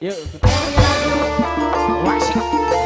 Yuk. Wasik.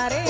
Marea.